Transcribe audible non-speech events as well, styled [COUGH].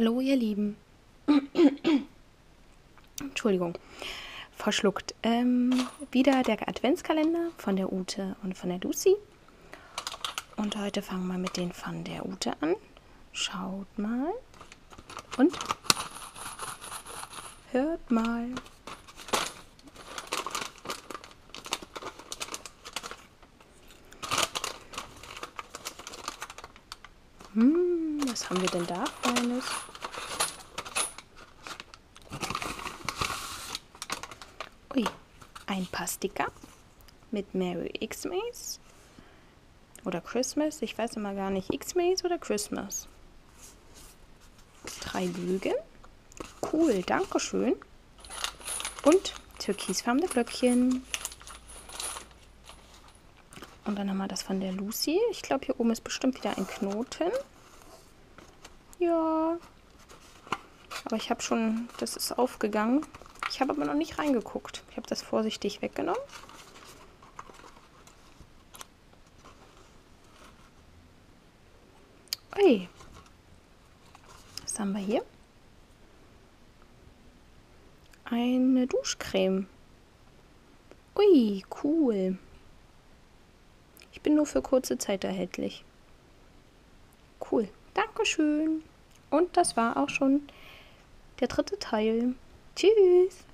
Hallo ihr Lieben. [COUGHS] Entschuldigung, verschluckt. Ähm, wieder der Adventskalender von der Ute und von der Lucy. Und heute fangen wir mit den von der Ute an. Schaut mal. Und hört mal. Hm, was haben wir denn da Feines? Ui, ein Pastika mit Merry Xmas oder Christmas. Ich weiß immer gar nicht, Xmas oder Christmas. Drei Lügen. Cool, danke schön. Und türkisfarbene Glöckchen. Und dann haben wir das von der Lucy. Ich glaube, hier oben ist bestimmt wieder ein Knoten. Ja. Aber ich habe schon, das ist aufgegangen. Ich habe aber noch nicht reingeguckt. Ich habe das vorsichtig weggenommen. Ui. Was haben wir hier? Eine Duschcreme. Ui, cool. Ich bin nur für kurze Zeit erhältlich. Cool. Dankeschön. Und das war auch schon der dritte Teil. Tschüss.